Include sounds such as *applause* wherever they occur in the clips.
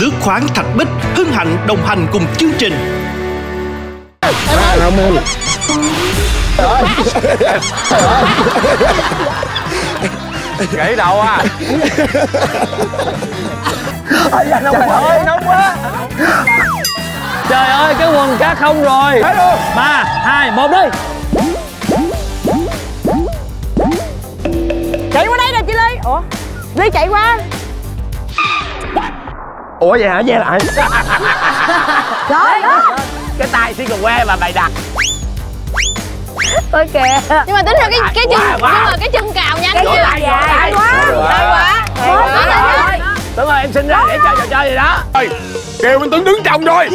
Nước khoáng Thạch Bích hân hạnh đồng hành cùng chương trình. gãy đầu à. Trời ơi nóng quá. Trời ơi cái quần cá không rồi. Ba hai một đi. Chạy qua đây nè chị Ly. Ủa Ly chạy qua ủa vậy hả? Ve lại. *laughs* Trời đó cái tay xin còn que mà bày đặt. Ôi kìa nhưng mà tính ra cái cái chân nhưng mà cái chân cào nhanh Cái chưa? chân dài Hay quá hay quá. Tuấn ơi. em xin ra để chơi trò chơi gì đó. Kêu anh tuấn đứng trong rồi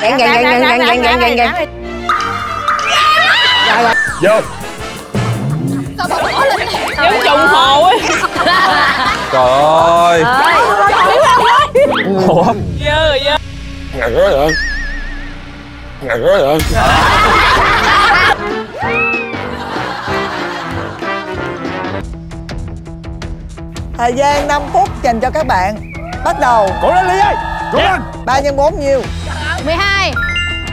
Gạn gạn gạn gạn gạn gạn gạn gạn vô giống trùng hồ ấy. Trời ơi. Ủa? Dơ rồi dơ. Ngặt quá vậy? Ngặt quá vậy? Thời gian 5 phút dành cho các bạn. Bắt đầu. Cố lên ly ơi. Cố lên. 3 x 4 nhiêu? 12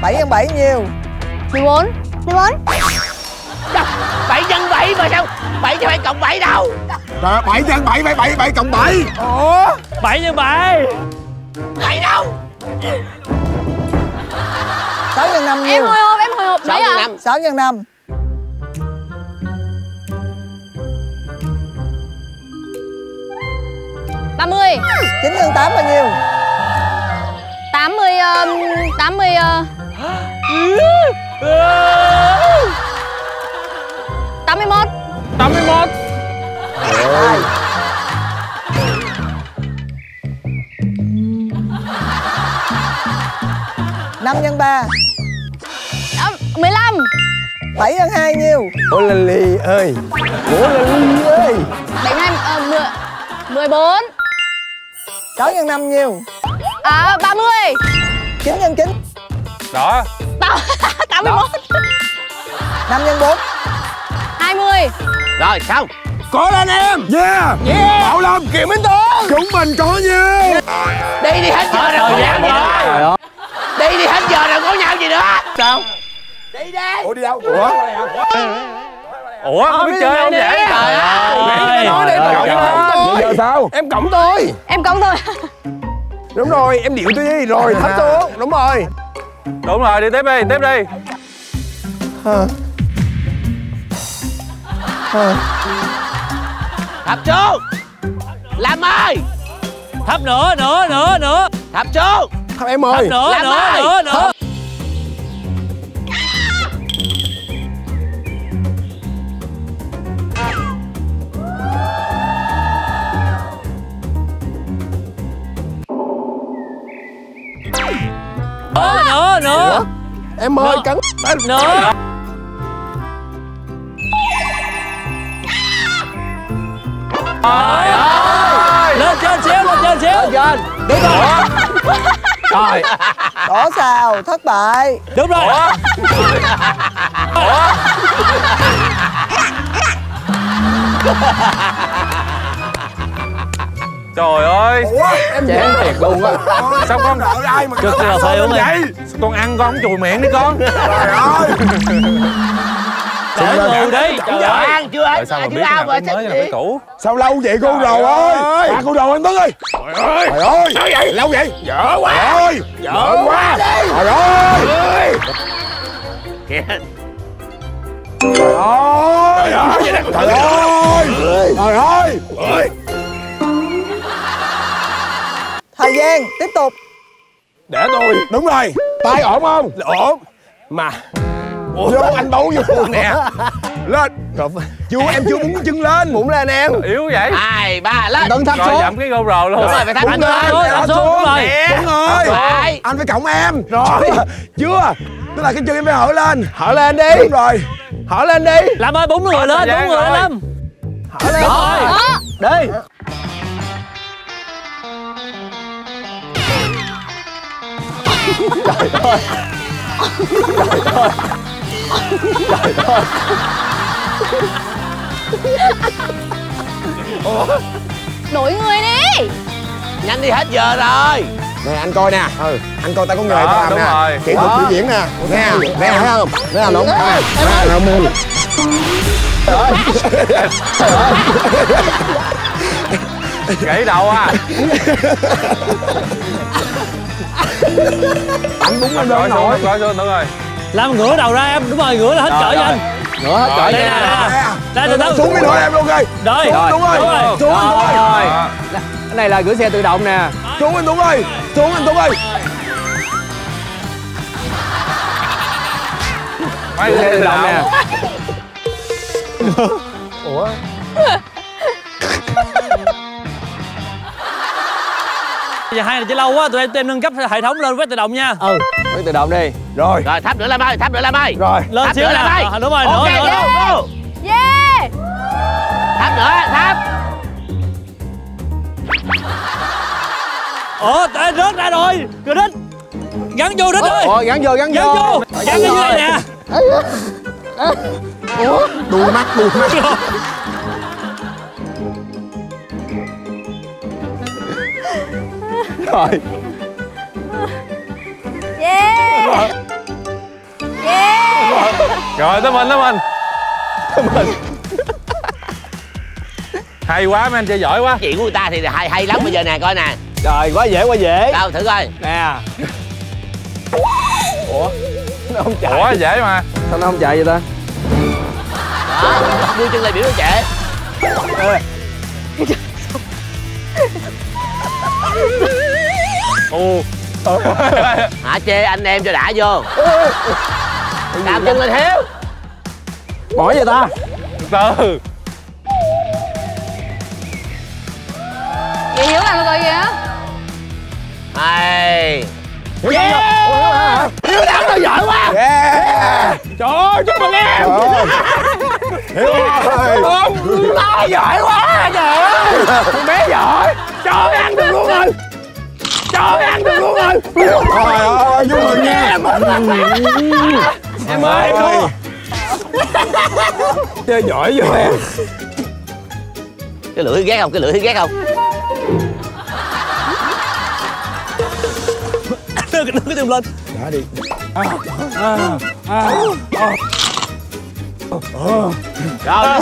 7 x 7 nhiêu? 14 14 bảy nhân bảy mà sao? Bảy chứ phải cộng bảy đâu. Trời, bảy nhân bảy bảy bảy bảy cộng bảy. Ủa? Bảy nhân bảy. Bảy đâu? 6 x 5 em hồi hộp em hồi hộp đấy à 6 x 5 30 9 x 8 bao nhiêu? 80 um, 80 uh, 81 81 2 5 x 3 Đó, 15 7 x 2 nhiêu? Ủa là ly ơi. Ủa là ly ơi. 72 uh, 10 14 6 x 5 nhiêu? À 30 9 x 9 đó. 81 5 x 4 20 rồi. Xong. Cố lên em. Yeah. Yeah. Bảo lâm kiều minh tuấn. Chúng mình có nhiêu đi đi hết giờ rồi có nhau gì nữa đi đi hết giờ rồi có nhau gì nữa? Sao đi đi. Ủa đi đâu? Ủa? Ủa không biết chơi không vậy? trời ơi. nói đi Trời cộng ơi. tôi giờ sao? em cộng tôi. Em cộng thôi Đúng rồi, em điệu tôi đi. Rồi, thấp xuống, đúng rồi. Đúng rồi đi tiếp đi tiếp đi thập xuống làm ơi! Thấp nữa nữa nữa nữa. Thập xuống Thấp em thấp ơi nữa Làm nữa ơi. nữa nữa. Nữa nữa. Nữa Em ơi, cắn nữa trời ơi. Lên trên xíu lên trên xíu. Trên. Đúng rồi. Rồi Có sao? Thất bại. Đúng rồi. Trời ơi. Chán thiệt luôn á. Sao con đợi ai mà Cực là uống vậy? con ăn con không chùi miệng đi con. Trời ơi để người đi trời ơi ăn chưa ăn sao mà chưa biết nào cái mới nào cái cũ Sao lâu vậy cô đồ ơi À cô đồ anh Tuấn ơi trời ơi Trời ơi sao vậy Lâu vậy dở quá Trời ơi dở quá Trời ơi kìa Trời ơi Trời ơi Trời ơi Thời gian tiếp tục Để tôi Đúng rồi Tay ổn không ổn mà Vô anh bấu vô nè. *laughs* Lên. Chưa em chưa búng chân lên. Bụng lên em. Yếu vậy. Hai ba lên. Tuấn thấp rồi xuống. giảm cái gâu rồ luôn. Đúng rồi phải thắt Búng anh lên. ơi Thấp xuống, xuống. đúng rồi. Đúng rồi. Phải. Anh phải cộng em. Rồi. Chưa? Tức là cái chân em phải hở lên. Hở lên đi. Đúng rồi. Hở lên đi. Làm ơi bốn người lên bốn người lên lâm. Hở lên. Rồi. Đi đổi người đi. Nhanh đi hết giờ rồi. Nè anh coi nè. Ừ. anh coi tao có nghề Đó, tao làm đúng nè. rồi. kỹ thuật biểu diễn nè. Nè nè thấy không? Nè lộn nè nè lộn mưa gãy đầu à. Anh búng anh rồi đơn xuống nổi. rồi xuống đúng rồi làm ngửa đầu ra em đúng rồi ngửa là hết cỡ cho anh. Ngửa hết cỡ đây nè đây từ từ. Xuống mới nổi em luôn ơi rồi. Đúng rồi. Xuống anh Tuấn ơi cái này là gửi xe tự động nè. Xuống anh Tuấn ơi. Xuống anh Tuấn ơi. Máy xe tự động nè *laughs* giờ hai này chơi lâu quá tụi em tụi em nâng cấp hệ thống lên với tự động nha. Ừ. Máy tự động đi. Rồi. Rồi thắp nữa lam ơi thắp nữa lam ơi. Rồi. Lên Thắp xíu nữa nè là bay. À, đúng rồi Ok, nữa nữa go, go. yeah. Thắp nữa thắp ủa tại rớt ra rồi. Rồi đít gắn vô đít ơi. ủa gắn vô gắn gắn vô. gắn dưới đây nè. đuôi mắt đuôi mắt rồi. Yeah. Yeah. Rồi tới mình tới mình tới mình hay quá mấy anh chơi giỏi quá. Chuyện của người ta thì hay hay lắm bây giờ nè coi nè. Trời quá dễ quá dễ. Đâu thử coi. Nè. Ủa? Nó không chạy. Ủa dễ mà. Sao nó không chạy vậy ta? Đó đưa chân lên biểu nó trễ *laughs* ồ. Hả chê anh em cho đã vô. Đạp chân lên hiếu. Mỏi vậy ta? Từ. Chị hiếu làm cái coi kìa. Hay. Hiếu đấm nó giỏi quá. Yeah. Trời ơi chúc mừng em. Hiếu ơi. Nó giỏi quá trời ơi. Con bé giỏi. Cho ăn được luôn rồi trời ăn được luôn rồi trời ơi vui mừng nha em ơi em thua chơi giỏi vô em cái lưỡi ghét không cái lưỡi ghét không đưa cái đưa cái tim lên đã đi à, à, à, à. rồi giỏi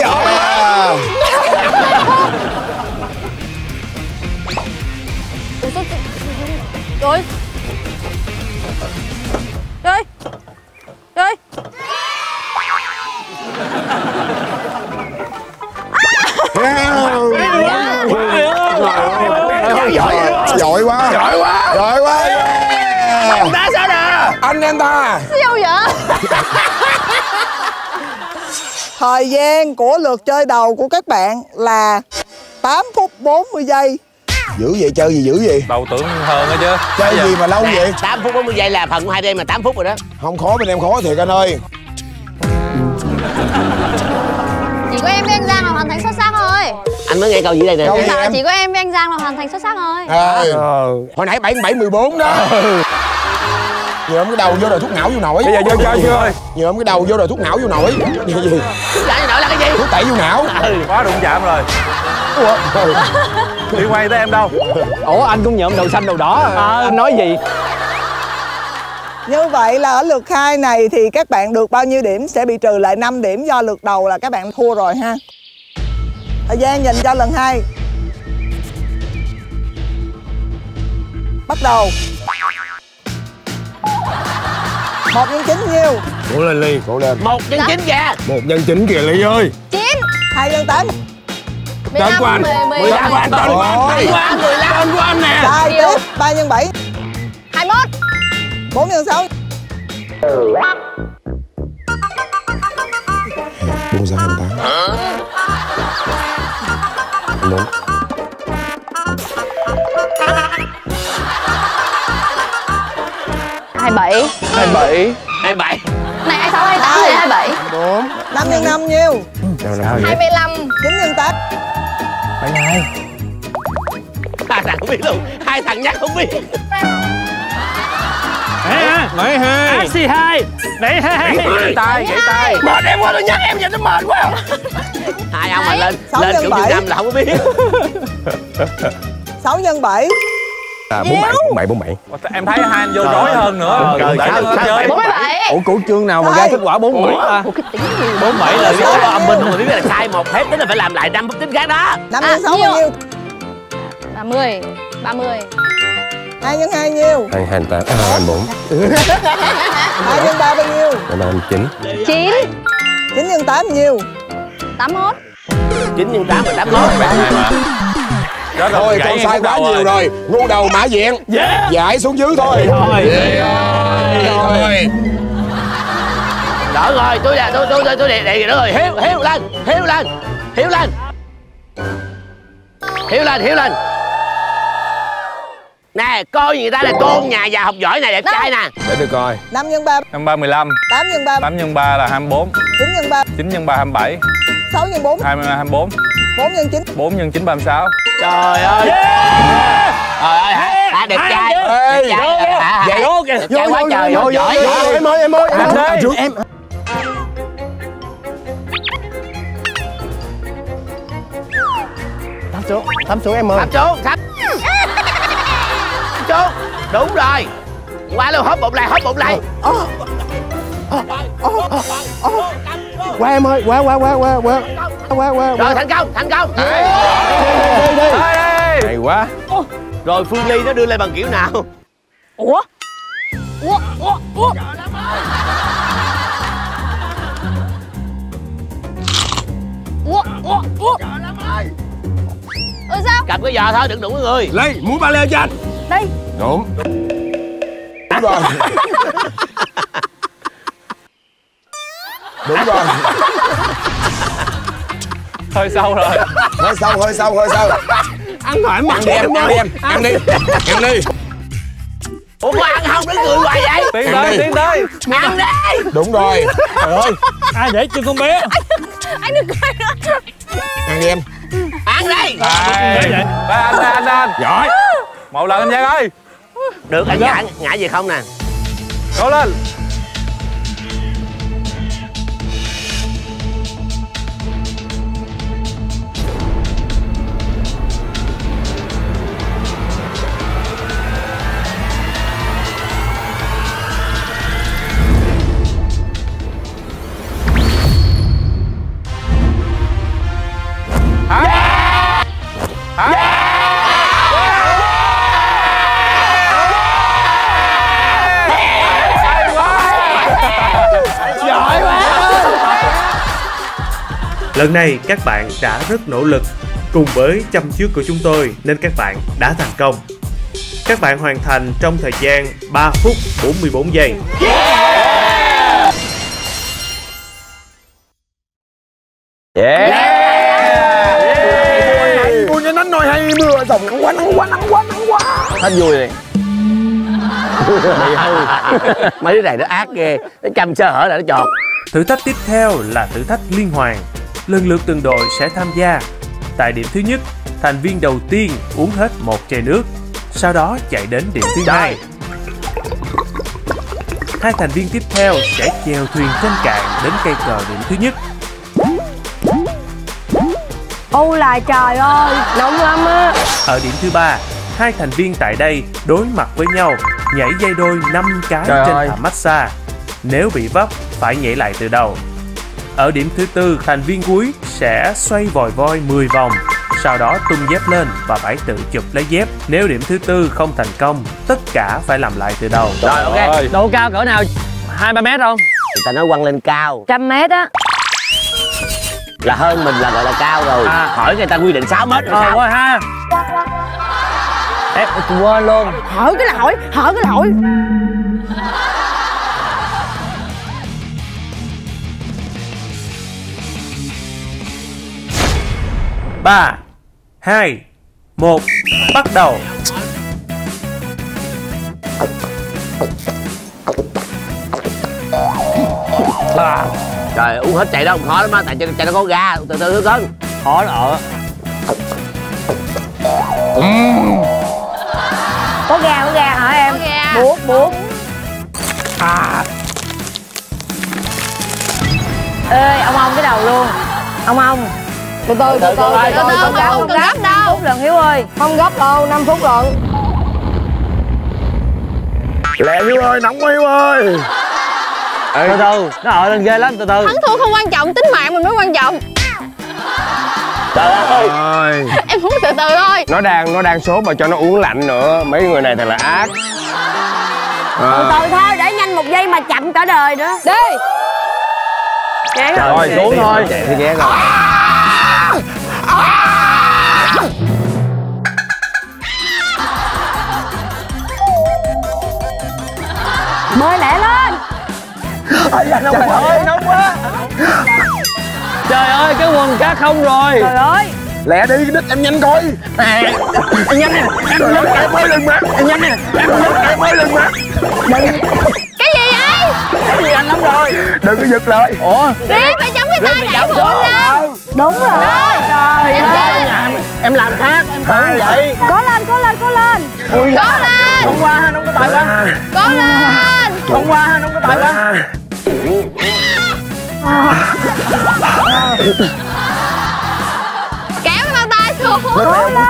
Rồi. Rồi. Rồi. Giỏi quá. Giỏi quá. Giỏi quá. Anh ta sao nè? Anh em ta. Siêu vậy? Thời gian của lượt chơi đầu của các bạn là 8 phút 40 giây dữ vậy chơi gì giữ gì đầu tưởng hơn á chứ. Chơi gì mà lâu vậy? 8 phút 40 giây là phần của hai em mà 8 phút rồi đó. Không khó bên em khó thiệt anh ơi. Chị của em với anh giang là hoàn thành xuất sắc thôi anh mới nghe câu gì đây nè? Câu gì em? chỉ em? với anh giang là hoàn thành xuất sắc thôi à, ờ. hồi nãy bảy bảy mười bốn đó. Ờ. Nhộm cái đầu vô rồi thuốc não vô nổi. Bây giờ vô chơi chưa ơi. Nhộm cái đầu vô rồi thuốc não vô nổi. Gì gì? Thuốc não là cái gì? Thuốc tẩy vô não. Ừ, quá đụng chạm rồi. Ủa, *laughs* liên quan tới em đâu ủa anh cũng nhuộm đầu xanh đầu đỏ à, anh nói gì Như vậy là ở lượt 2 này thì các bạn được bao nhiêu điểm sẽ bị trừ lại 5 điểm do lượt đầu là các bạn thua rồi ha. Thời gian dành cho lần 2. Bắt đầu. Một nhân chín nhiêu? cố lên ly cố lên một nhân chín kìa một nhân chính kìa ly ơi Chín Hai nhân tám. Tên của anh Tên của anh Tên của anh Tên của anh nè. Mốt. Bốn nhân sáu. Bốn 21 hai x 6 4 hai bảy. Hai bảy. 27 27 Này 26, 28, 27 4 năm nhân năm nhiêu? hai mươi lăm. Chín nhân tám. Bye bye Ba thằng không biết luôn. Hai thằng nhắc không biết. Mỹ hai. Axi hai Mỹ hai Gãy tay, gãy tay Mệt em quá, nó nhắc em vậy nó mệt quá. *laughs* Hai ông mà lên, lên kiểu như năm là không có biết. *laughs* 6 nhân 7 à, bốn bảy bốn bảy bốn bảy Em thấy hai anh vô rối hơn nữa. Trời, chơi bốn mươi bảy Ủa của chương nào mà ra kết quả bốn bảy ta bốn bảy là số âm binh mà biết là sai một phép tính là phải làm lại năm phép tính khác đó. 5 À, nhân 6 bao nhiêu? ba mươi ba mươi. 2 nhân 2 nhiêu? Hai hai tám à, *laughs* hai bốn. 2 nhân 3 bao nhiêu? Hai năm chín. Chín. 9 nhân 8 nhiêu? Tám mốt. Chín nhân tám là tám mốt thôi con sai quá nhiều rồi. ngu đầu mã diện. Giải xuống dưới thôi. Thôi thôi đỡ rồi tôi là tôi tôi tôi tôi đề đề nữa rồi. Hiếu hiếu lên hiếu lên hiếu lên hiếu lên hiếu lên nè coi người ta là con nhà già học giỏi này đẹp trai nè. Để tôi coi. 5 nhân 3 Năm ba mười lăm. 8 nhân 3 8 nhân 3 là 24 9 nhân 3 9 nhân 3 27 6 nhân 4 20 24 4 nhân 9 4 nhân 9 36 trời ơi. Trời ơi hả? Hả? Đẹp trai. Đẹp trai hả? hả? Vậy. đẹp trai quá trời giỏi em ơi em ơi em ơi. Ơi. trước em. Thấp xuống thấp thấp xuống đúng rồi. Qua luôn hốt bụng lại hốt bụng lại qua em ơi qua qua qua qua qua qua qua rồi thành công thành công. Hay quá. Rồi phương ly nó đưa lên bằng kiểu nào? Ủa? Ủa? Ủa? Ủa? Ủa? Ủa? Ủa? Ừ sao? Cầm cái giò thôi đừng đụng cái người. Lấy mũi ba lê cho anh. Đây đúng. Đúng rồi *laughs* đúng rồi. Hơi sâu rồi. Hơi sâu hơi sâu hơi sâu. Ăn thoải mái. Ăn đi em ăn đi em ăn đi. ăn đi. Ủa có ăn không đứng người hoài vậy? Tiến tới tiến tới. Ăn đi. Đúng rồi. Trời ơi. Ai để chân con bé? Anh đừng coi nữa. Ăn đi em. Ăn đi? Đây anh anh anh giỏi. Một lần anh Giang ơi. Được anh ngã ngã gì không nè? Cố lên Lần này các bạn đã rất nỗ lực cùng với chăm trước của chúng tôi nên các bạn đã thành công. Các bạn hoàn thành trong thời gian 3 phút 44 giây. Ui cái nắng nôi hay mưa Dòng nắng quá nắng quá nắng quá nắng quá hết vui rồi mấy đứa này nó ác ghê. Nó cầm sơ hở là nó chọt. Thử thách tiếp theo là thử thách liên hoàn. Lần lượt từng đội sẽ tham gia. Tại điểm thứ nhất, thành viên đầu tiên uống hết một chai nước, sau đó chạy đến điểm thứ hai. Hai thành viên tiếp theo sẽ chèo thuyền trên cạn đến cây cờ điểm thứ nhất. Ôi là trời ơi Nóng lắm á Ở điểm thứ ba, hai thành viên tại đây đối mặt với nhau, nhảy dây đôi 5 cái Trời trên ơi. thảm massage. Nếu bị vấp, phải nhảy lại từ đầu. Ở điểm thứ tư, thành viên cuối sẽ xoay vòi voi 10 vòng, sau đó tung dép lên và phải tự chụp lấy dép. Nếu điểm thứ tư không thành công, tất cả phải làm lại từ đầu. rồi ok Rồi Độ cao cỡ nào? hai ba mét không? người ta nói quăng lên cao Trăm mét á là hơn mình là gọi là cao rồi À. hỏi người ta quy định 6 mét rồi Ờ sao rồi ha Em quên luôn Hỏi cái là hỏi Hỏi cái là hỏi 3, 2, 1, bắt đầu! À, trời uống hết chạy đó không khó lắm á tại chạy, chạy nó có ga từ từ cân. Khó là ở uhm. có ga có ga hả em? Buốt buốt. À. Ê ông ông cái đầu luôn. Ông ông từ từ từ từ từ từ. không gấp không cần gấp đâu. phút lần hiếu ơi. Không gấp đâu 5 phút lận. Lẹ hiếu ơi nóng quá hiếu ơi. Từ từ nó ở lên ghê lắm từ từ. Thắng thua không quan trọng tính mạng mình mới quan trọng. Trời ơi. Ơi. Em muốn từ từ thôi. Nó đang nó đang số mà cho nó uống lạnh nữa. Mấy người này thật là ác. Từ từ thôi để nhanh một giây mà chậm cả đời nữa. Đi. Trời rồi. xuống thôi. Chạy thì ghét rồi bơi lẹ lên. Trời ơi nóng quá. Trời ơi cái quần cá không rồi. Trời ơi. Lẹ đi đít em nhanh coi. Anh nhanh nè em lớn em mới lên má anh nhanh nè em lớn em mới lên má cái gì vậy? Cái gì anh lắm rồi? Đừng có giật lại. Ủa? Riết phải chống cái tay đẩy phụ lên đúng rồi. Trời Em ơi lên. em làm khác em tưởng vậy. Có lên có lên có lên. Có lên. Hôm qua không có tài quá. Có lên hôm qua không có tài quá kéo cái bao tay xuống. Có lên.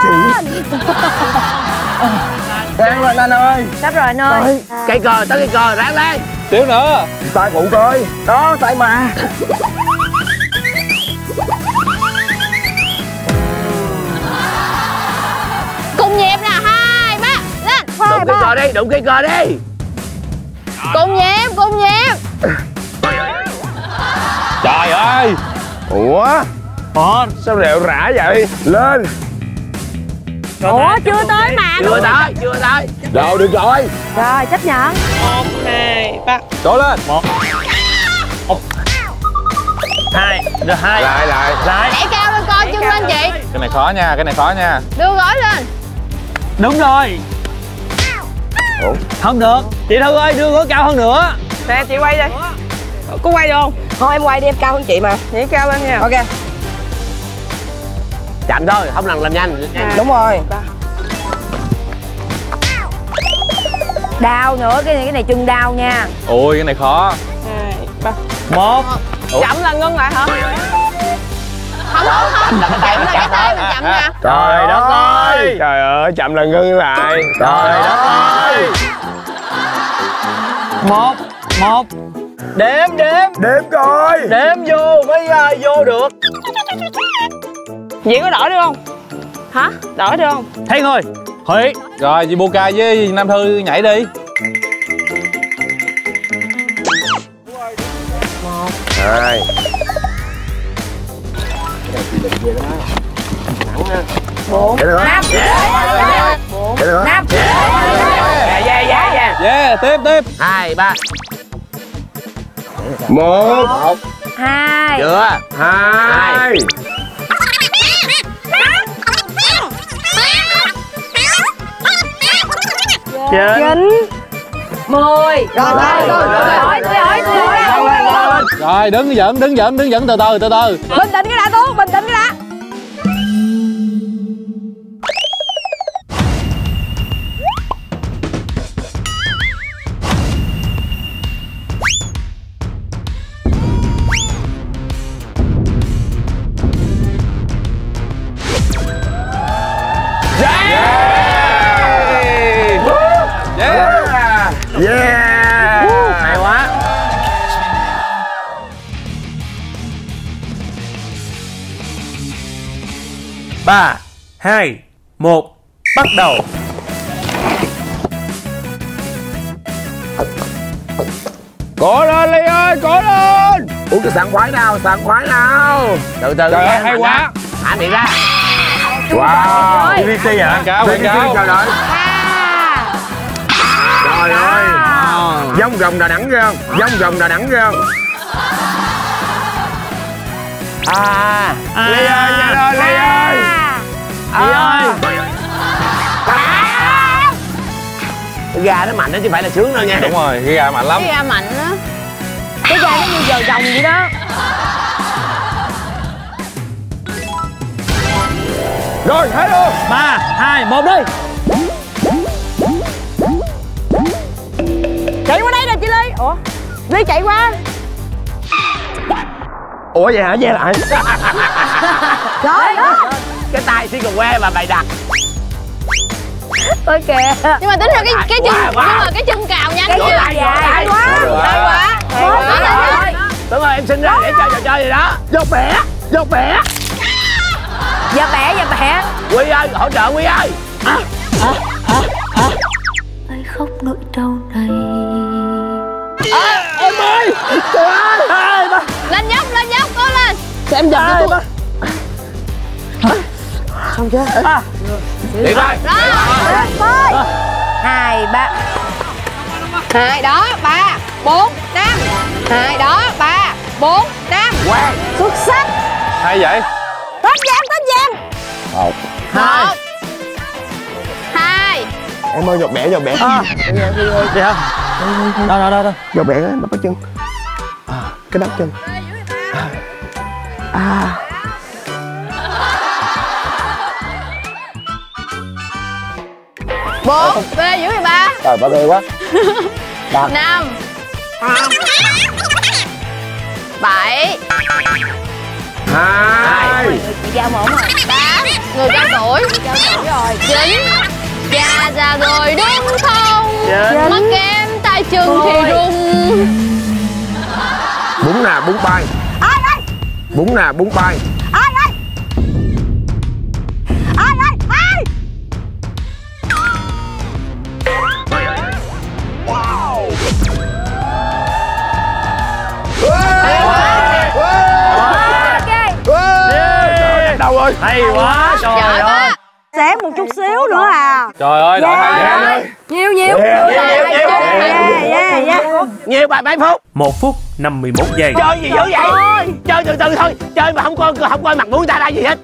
Ráng lên anh ơi. Sắp rồi anh ơi cây cờ tới cây cờ ráng lên. Xíu nữa. Tay phụ coi đó tại mà. Cùng nhịp nè hai ba lên. Đụng cây cờ đi đụng cây cờ đi cùng nhịp cùng nhịp trời ơi! Ủa? Ủa? Sao rệu rã vậy? Lên! Ủa chưa tới mà chưa tới chưa tới. Rồi được rồi. Rồi chấp nhận. Đổ lên. Một. Một. Hai. Rồi hai. Lại lại. Lại. Đẩy cao lên coi chân lên chị. cái này khó nha cái này khó nha. Đưa gối lên. Đúng rồi không được. Chị thư ơi đưa gối cao hơn nữa. Nè chị quay đi. Có quay được không? Thôi em quay đi em cao hơn chị mà. Nhảy cao lên nha. Ok. Chậm thôi không lần làm nhanh. Đúng rồi. Đau nữa cái này cái này chân đau nha. Ôi cái này khó. Một. Chậm là ngưng lại hả không chậm lên cái tay mình chậm nè trời đất ơi! trời ơi chậm là ngưng lại trời đất ơi! một một. Đếm đếm. Đếm coi. Đếm vô mới uh, vô được. Vậy có đỡ được không? Hả? Đỡ được không? thấy người Thủy rồi chị Buka với Nam Thư nhảy đi. Hai Được Năm. Được Năm. Dạ dạ dạ dạ yeah tiếp tiếp. Hai ba. Một. Hai. Chưa. Hai. Chín. Mười. Rồi rồi rồi Rồi. Rồi rồi rồi đứng dẫn đứng dẫn đứng dẫn từ từ từ từ. Bình tĩnh cái đã Tú Bình tĩnh cái đã yeah. Yeah. Hay quá. Ba hai một bắt đầu. Cố lên ly ơi cố lên. Uống cái sảng khoái nào sảng khoái nào. Từ từ trời ơi hay quá. hả miệng ra wow VVC hả? Quảng cáo quảng cáo. trời ơi trời ơi. dông rồng đà nẵng ghê không? Dông rồng đà nẵng ghê không? À. Ly ơi nhanh lên ly ơi. Chị ơi. Cái gà nó mạnh đó chứ phải là sướng đâu nha. Đúng rồi cái gà mạnh lắm. Cái ra mạnh á Cái da nó như giờ rồng vậy đó rồi hết luôn ba hai một đi. Chạy qua đây nè chị Ly. Ủa? Ly chạy qua. Ủa vậy hả? Ve lại. *laughs* Trời ơi cái tay si còn que mà bày đặt. Ôi kìa. Nhưng mà tính ra cái cái chân nhưng mà cái chân cào nhanh chân dài quá Hay quá. Đúng rồi em sinh ra để chơi trò chơi gì đó. Dột bẻ dột bẻ Giờ bẻ giờ bẻ quy ơi hỗ trợ quy ơi. Ai khóc nỗi đau này? Em ơi. Trời ơi Lên dốc lên dốc cố lên. em giật cái tôi. Điện rồi Thôi. Hai ba. Hai đó ba bốn năm. Hai đó ba bốn năm. Quang Xuất sắc. Hay vậy Tên vàng tên vàng một. Hai. Em ơi dột bẻ dột bẻ. Đi hả đâu đâu đâu đâu dột bẻ á bắp cái chân. À, cái bắp chân. Bốn về dưới mười ba. Trời ba ghê quá. Năm. Bảy hai. Giao một rồi. Tám người cao tuổi rồi. Chín già già rồi. Đúng không? Chín. mất kem tay chân thì rung. Bún nè bún bay? Bún nè bún bay ơi. Hay quá trời giỏi ơi. Xém một chút xíu nữa à. Trời ơi Yeah. hay Nhiều nhiều. Yeah, Yeah, yeah, yeah, yeah, yeah, yeah. nhiều bài mấy phút. 1 phút 51 giây. Chơi gì dữ vậy? Chơi từ từ thôi. Chơi mà không coi không coi mặt mũi người ta ra gì hết.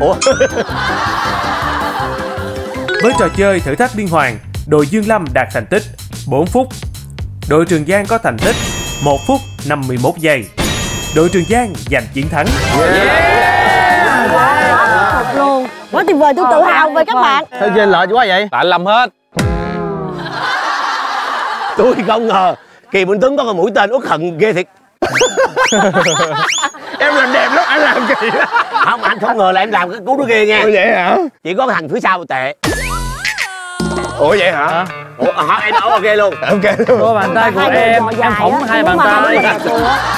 Ủa? *laughs* Với trò chơi thử thách liên hoàn, đội Dương Lâm đạt thành tích 4 phút. Đội Trường Giang có thành tích 1 phút 51 giây. Đội Trường Giang giành chiến thắng. luôn Quá tuyệt vời tôi tự hào về các bạn. sao trên lợi quá vậy? Tại lâm hết. *laughs* Tôi không ngờ kỳ minh tuấn có cái mũi tên uất hận ghê thiệt. *laughs* Em làm đẹp lắm anh làm kỳ. Không anh không ngờ là em làm cái cú đó ghê nha. Ủa vậy hả? Chỉ có cái thằng phía sau tệ ủa vậy hả? Ủa hả em đâu ghê luôn. Ok luôn. *laughs* Có bàn tay của *laughs* em em phỏng hai bàn tay.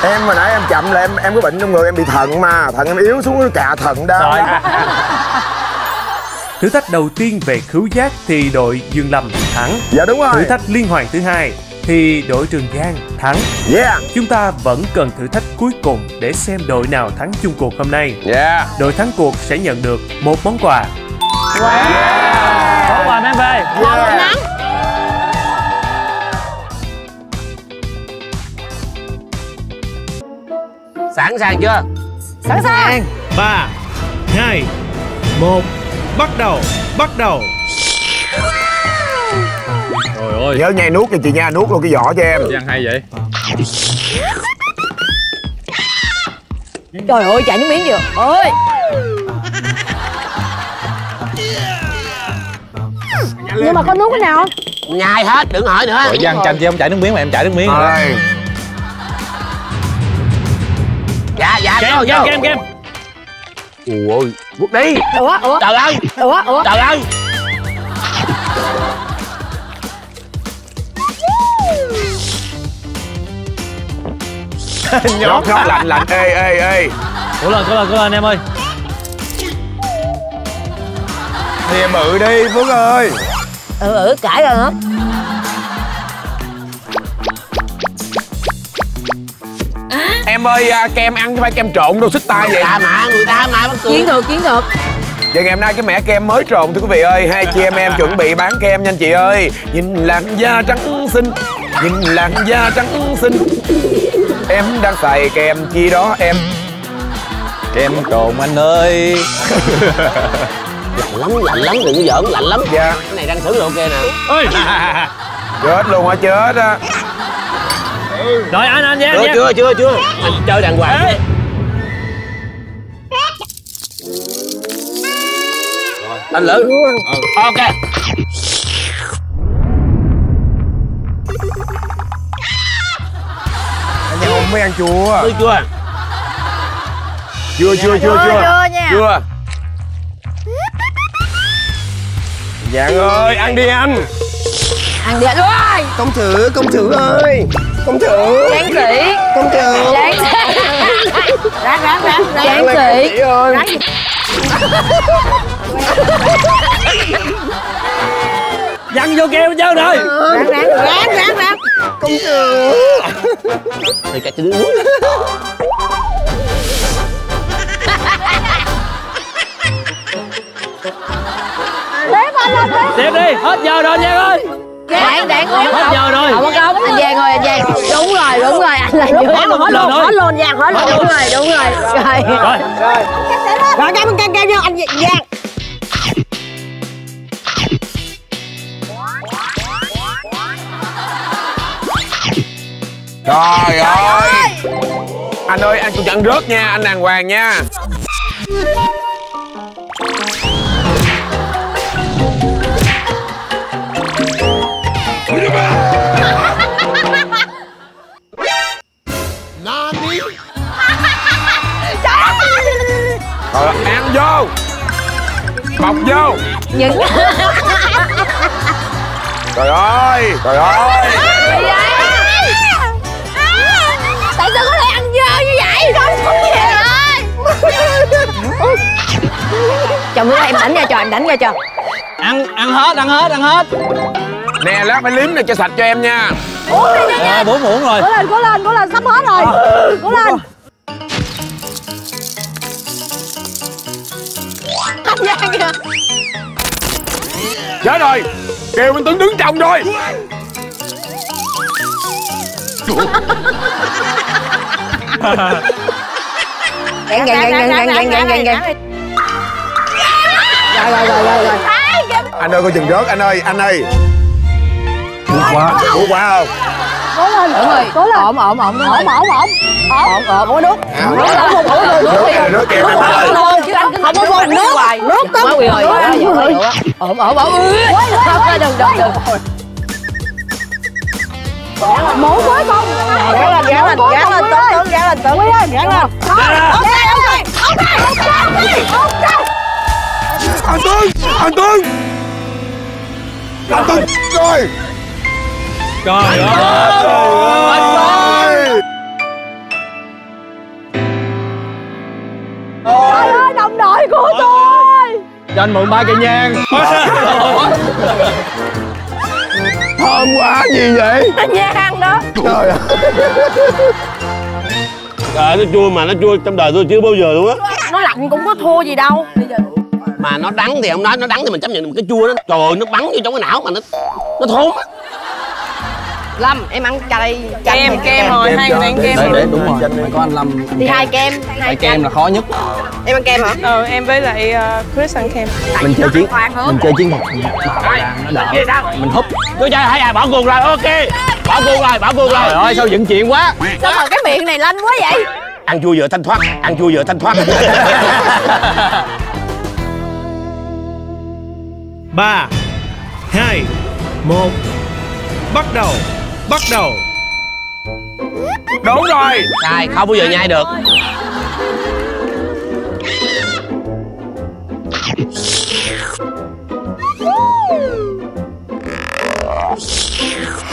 em. Mà nãy em chậm là em em có bệnh trong người em bị thận mà. Thận em yếu xuống cà thận đó. Trời. *laughs* Thử thách đầu tiên về khứu giác thì đội Dương Lâm thắng. dạ đúng Thử rồi thách liên hoàn thứ hai thì đội Trường Giang thắng. yeah. Chúng ta vẫn cần thử thách cuối cùng để xem đội nào thắng chung cuộc hôm nay. yeah. Đội thắng cuộc sẽ nhận được một món quà. có quà em về nắng sẵn sàng chưa? Sẵn sàng. 3 2 1 Bắt đầu Bắt đầu. Trời ơi. Nhớ nhai nuốt cho chị nha nuốt luôn cái vỏ cho em. Ăn hay vậy? Trời ơi chạy nước miếng chưa Ơi Nhưng mà có nuốt cái nào? Không? nhai hết đừng hỏi nữa. Rồi Giang chanh chứ không chảy nước miếng mà em chảy nước miếng rồi dạ dạ kem vô kem vô. kem kem. Ui vuốt đi. Ủa ủa? Trời ơi. Ủa ủa? Trời ơi. *laughs* Nhót nhót lạnh lạnh. *laughs* Ê ê ê. Cố lên cố lên cố lên em ơi. Thì em bự đi phước ơi Ừ ừ cãi rồi hả? em ơi à, kem ăn chứ phải kem trộn đâu xích tay vậy. Dạ mà người ta mà bắt cười thuật chiến thuật Và ngày hôm nay cái mẻ kem mới trộn thưa quý vị ơi. Hai chị em em chuẩn bị bán kem nha anh chị ơi. Nhìn làn da trắng xinh Nhìn làn da trắng xinh. Em đang xài kem chi đó em. Kem trộn anh ơi *laughs* lạnh lắm lạnh lắm đừng có giỡn lạnh lắm. Dạ. Cái này đang thử là ok nè. Ơi Chết luôn hả? Chết á. Rồi anh anh Giang chưa chưa chưa chưa. Anh chơi đàng hoàng Ê. Rồi, anh lử ok. Mới ăn chua. Tươi chua chưa chưa chưa chưa. chưa nha. Chưa Dạng ơi. Ăn đi anh. Ăn đi rồi Công tử công tử ơi. Công tử Giáng sĩ Công tử Giáng sĩ ráng ráng ráng ráng. Giáng sĩ ơi. Ráng Văng vô hết trơn rồi ráng ráng ráng ráng ráng. Công tử Mày cả chân uống tiếp anh đi hết giờ rồi Giang ơi. Đạn đạn Hết giờ rồi. Không có không Anh Giang ơi anh Giang. Đúng rồi đúng rồi anh là Đúng chưa hết luôn hết luôn hết luôn Giang hết luôn. Đúng rồi đúng rồi. Rồi. Rồi rồi. Cái cái cái cái anh Giang. Trời ơi. Anh ơi anh cũng chẳng rớt nha anh đàng hoàng nha Bọc vô. Những Trời ơi Trời ơi. Tại sao có thể ăn dơ như vậy? Không không gì ơi Chồng bữa em đánh ra cho em đánh ra cho. Ăn ăn hết ăn hết ăn hết. Nè lát phải liếm này cho sạch cho em nha. Uống đi nha bốn muỗng rồi. Cố lên cố lên cố lên sắp hết rồi. Cố lên Giang kìa Chết rồi Kêu anh Tuấn đứng trong rồi Gạn gạn gạn gạn gạn gạn gạn gạn Rồi rồi rồi rồi rồi Anh ơi coi chừng rớt anh ơi anh ơi. Uống quá. Uống quá không? Cố lên Đúng rồi. cố lên. Ổn ổn ổn đúng ổn ổn ổn. Ổn ổn ổn. Nước. Rớt kìa rớt kìa em ơi Luôn chứ anh cứ không có vô nước. Hoài Nước. Tắm Quá quỳ rồi Ổn ổn ổn. Đừng đừng đừng mổ cuối cùng Gán lên gán lên gán lên Tuấn Tuấn gán lên Tuấn Quy ơi. gán lên ok ok ok. Ok ok Anh Tuấn Anh Tuấn. Anh Tuấn Rồi. Trời ơi. Ơi. Trời ơi đồng đội của tôi Cho anh mượn ba cây nhang Thơm quá gì vậy? Nhang đó. Trời ơi. Trời nó chua mà nó chua trong đời tôi chưa bao giờ luôn á. Nó lạnh cũng có thua gì đâu. Mà nó đắng thì không nói Nó đắng thì mình chấp nhận được cái chua đó. Trời ơi nó bắn vô trong cái não mà nó Nó thốn á Lâm em ăn cay kem kem rồi hai người ăn kem Để để đúng rồi. Phải có anh Lâm. Thì hai kem. Phải kem. là khó nhất. Em ăn kem hả? ờ em với lại uh, Chris ăn kem. Mình chơi chiến Mình chơi chiến thuật Nó đỡ. Mình húp. Tôi chơi hai à bỏ cuộc rồi ok. Bỏ cuộc rồi bỏ cuộc Trời rồi ơi sao dựng chuyện quá. Sao mà cái miệng này lanh quá vậy? Ăn chua vừa thanh thoát Ăn chua vừa thanh thoát. *laughs* Ba hai một bắt đầu bắt đầu. Đúng rồi. Sai không bao giờ nhai được.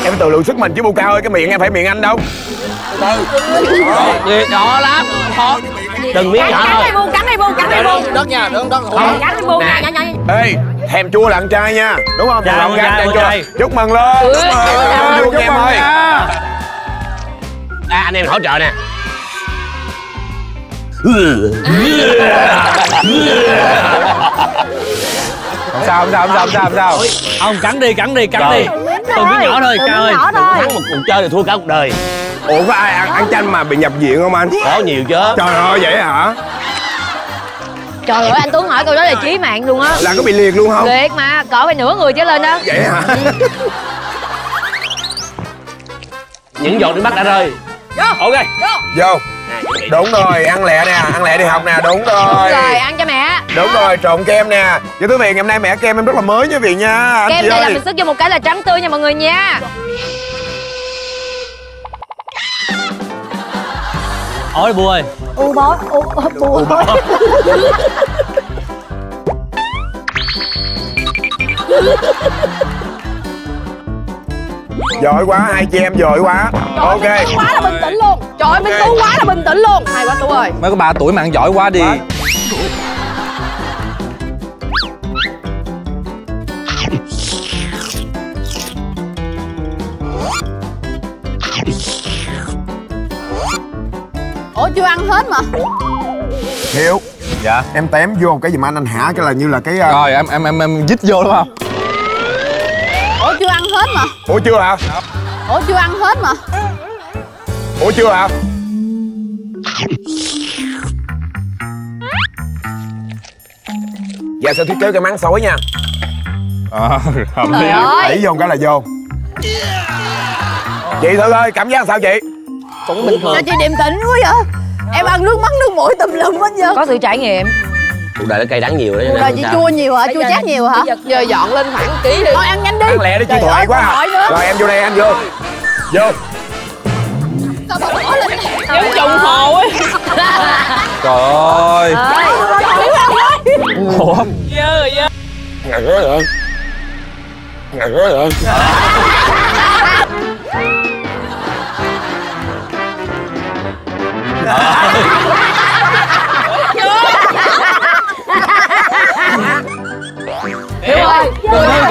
Em tự lượng sức mình chứ bu cao ơi Cái miệng em phải miệng anh đâu. Việc đó lắm. Khó Đừng miếng nhỏ cắn đi bu cắn đi bu cắn đi bu Đất nha đất đất. Cắn đi bu Nè. nha nha nha. Ê thèm chua là ăn trai nha. Đúng không? Lòng con trai chua trai. Chúc mừng lên. Chúc mừng Chúc mừng em ơi À anh em hỗ trợ nè. Không sao không sao không sao không sao không sao. Ông cắn đi cắn đi cắn đi. Từng cái nhỏ thôi Từng Ca miếng ơi. nhỏ thôi. Thắng một cuộc chơi thì thua cả cuộc đời. Ủa có ai ăn, ăn chanh mà bị nhập viện không anh? Có nhiều chứ. Trời ơi vậy hả Trời ơi anh Tuấn hỏi câu đó là chí mạng luôn á. Là có bị liệt luôn không? Liệt mà cỡ phải nửa người trở lên đó. Vậy hả? Những giọt nước mắt đã rơi. Ok. Vô. Đúng rồi ăn lẹ nè Ăn lẹ đi học nè Đúng rồi. Rồi ăn cho mẹ. Đúng rồi trộn kem nè. Chứ quý vị ngày hôm nay mẹ kem em rất là mới nha vị nha. Anh Kem này là mình sức vô một cái là trắng tươi nha mọi người nha hỏi bùi. Ơi u bói u u bói. *laughs* Giỏi quá, hai chị em giỏi quá. Ok. quá là bình tĩnh luôn. Trời ơi minh tú quá là bình tĩnh luôn. Hay quá tú ơi. Mấy có ba tuổi mà ăn giỏi quá đi ủa chưa ăn hết mà. Hiếu dạ. Em tém vô cái giùm anh, anh hả cái là như là cái uh... rồi em em em em dít vô đúng không? Ủa chưa ăn hết mà. Ủa chưa hả? ủa chưa ăn hết mà. Ủa chưa hả? Dạ sao thiết kế cái mắng xối nha? Ờ hợp lý. Đẩy vô cái là vô. Chị thử ơi, cảm giác sao chị? Cũng bình thường sao chị điềm tĩnh quá vậy? Em ăn nước mắt nước mũi tùm lum hết giờ có sự trải nghiệm. Cuộc đời nó cay đắng nhiều đó cho cuộc nên đời chị chua nhiều hả? Chua chát nhiều hả? Giờ dọn lên khoảng ký đi. Thôi ăn nhanh đi. Ăn lẹ đi chị thoại quá. à. Rồi em vô đây, em vô. Vô. Sao bà bỏ lên giống trùng hồ ấy. Trời ơi. Ủa? Dơ rồi dơ. Ngặt quá vậy? Ngặt quá vậy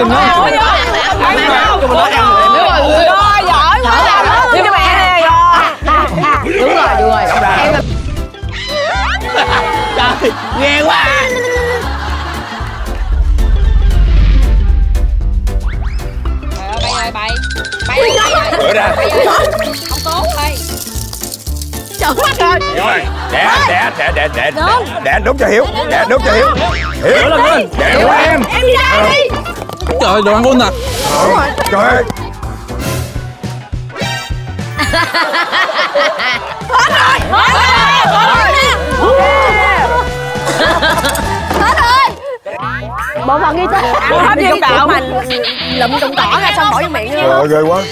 kìa nữa ôi dơ ăn nào Hiếu ơi giỏi quá. Hiếu cho mẹ đúng rồi đúng rồi. Em trời nghe quá. Bay ơi bay bay Bữa ra không tốt bay trời mắt rồi Rồi để, để, để, để Để anh đút cho Hiếu anh đút cho Hiếu. Hiếu lên. Lên Để của em em đi ra đi trời ơi đồ ăn luôn nè. Trời. Ơi hết rồi bộ phận ghi tên ăn hết viên của mình lụm trụng cỏ ra xong bỏ vô miệng Trời luôn. Ơi, ghê quá.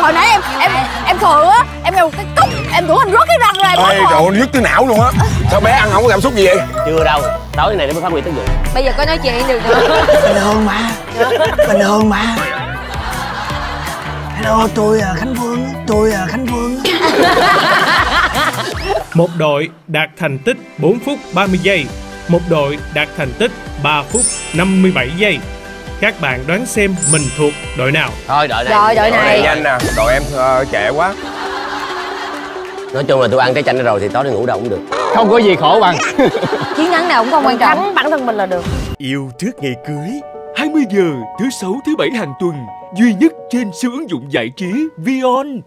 Hồi nãy em em em thừa á. Em đeo một cái cốc em tưởng anh rớt cái răng ra em Ê, trời rồi ơi, nhức tới não luôn á. Sao bé ăn không có cảm xúc gì vậy? chưa đâu tối này nó mới phát huy tác dụng. Bây giờ có nói chuyện được nữa. Bình thường mà bình thường mà hello tôi là khánh phương tôi là khánh phương Một đội đạt thành tích 4 phút 30 giây. Một đội đạt thành tích 3 phút 57 giây. Các bạn đoán xem mình thuộc đội nào? Thôi đợi này. Rồi đội Đội này. nhanh nè, đội em ờ, trễ quá nói chung là tôi ăn cái chanh rồi thì tối đi ngủ đâu cũng được. Không có gì khổ bằng. *laughs* Chiến thắng nào cũng không quan trọng. Thắng bản thân mình là được. Yêu trước ngày cưới 20 giờ thứ sáu thứ bảy hàng tuần duy nhất trên siêu ứng dụng giải trí Vion.